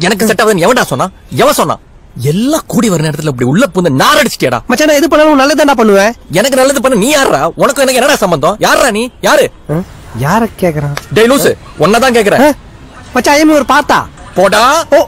எனக்கு செட் ஆகுதுன்னு எவன்டா சொன்னா? எவன் சொன்னா? எல்லாம் கூடி வர நேரத்துல இப்படி உள்ள புந்து நார் அடிச்சிட்டியடா மச்சான் நான் எது பண்ணாலும் நல்லதான்டா பண்ணுவேன் எனக்கு நல்லது பண்ண நீ யாரா உனக்கு எனக்கு என்னடா சம்பந்தம்? யாரா நீ? யாரு? யார கேக்குறான்? டேய் லூசு உன்னதான் கேக்குறேன். மச்சான் ஐயமே ஒரு பார்த்தா? போடா. ஓ